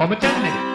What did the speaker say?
我们真的